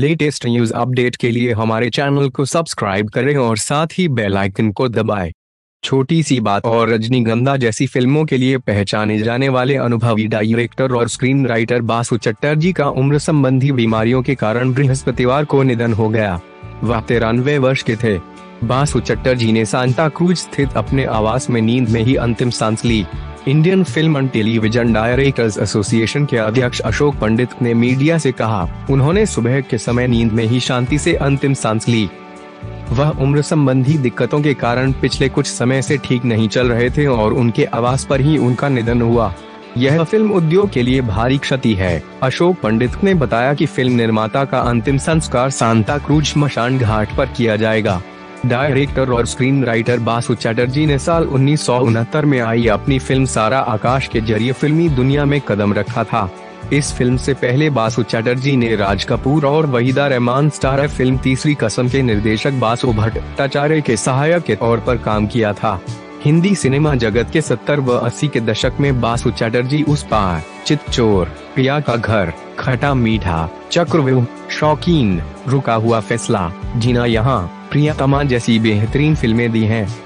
Latest news update के लिए हमारे चैनल को सब्सक्राइब करें और साथ ही बेल आइकन को दबाएँ। छोटी सी बात और रजनीगंधा जैसी फ़िल्मों के लिए पहचाने जाने वाले अनुभवी डायरेक्टर और स्क्रीन राइटर बासु चट्टर्जी का उम्र संबंधी बीमारियों के कारण बृहस्पतिवार को निधन हो गया। वह तिरानवे वर्ष के थे। बासु चट्टर्जी ने सांता क्रूज स्थित अपने आवास में नींद में ही अंतिम सांस ली। Indian film and television directors association के अध्यक्ष अशोक पंडित ने मीडिया से कहा, उन्होंने सुबह के समय नींद में ही शांति से अंतिम सांस ली। वह उम्र संबंधी दिक्कतों के कारण पिछले कुछ समय से ठीक नहीं चल रहे थे और उनके आवास पर ही उनका निधन हुआ। यह फ़िल्म उद्योग के लिए भारी क्षति है। अशोक पंडित ने बताया कि फ़िल्म निर्माता का अंतिम संस्कार सांता क्रूज मशान घाट पर किया जाएगा। डायरेक्टर और स्क्रीन राइटर बासु चैटर्जी ने साल उन्नीस सौ उनहत्तर में आई अपनी फ़िल्म सारा आकाश के ज़रिए फिल्मी दुनिया में कदम रखा था। इस फ़िल्म से पहले बासु चैटर्जी ने राज कपूर और वहीदा रहमान स्टार फ़िल्म तीसरी कसम के निर्देशक बासु भट्टाचार्य के सहायक के तौर पर काम किया था। हिंदी सिनेमा जगत के सत्तर व अस्सी के दशक में बासु चैटर्जी उस पार चितचोर प्रिया का घर खटा मीठा, चक्रव्यूह, शौकीन, रुका हुआ फैसला, जीना यहाँ प्रियतमा जैसी बेहतरीन फ़िल्में दी हैं।